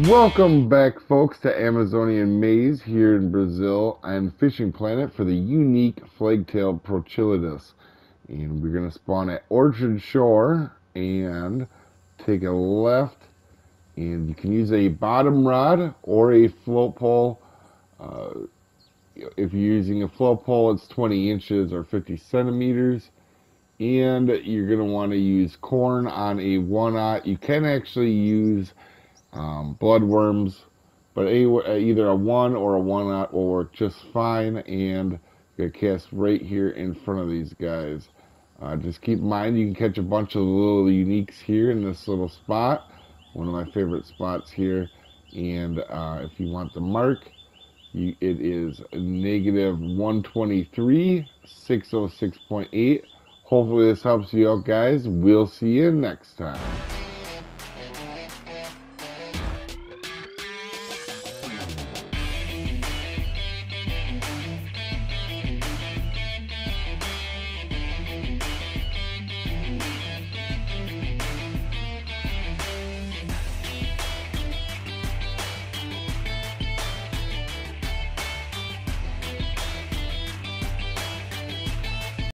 Welcome back, folks, to Amazonian Maze here in Brazil and Fishing Planet for the unique flagtail Prochilodus. And we're going to spawn at Orchard Shore and take a left. And you can use a bottom rod or a float pole. Uh, if you're using a float pole, it's 20 inches or 50 centimeters. And you're going to want to use corn on a one-aught. You can actually use um, bloodworms, but either a one or a one-aught will work just fine. And you cast right here in front of these guys. Uh, just keep in mind you can catch a bunch of little uniques here in this little spot. One of my favorite spots here. And uh, if you want the mark, you, it is negative 123, 606.8. Hopefully this helps you out, guys. We'll see you next time.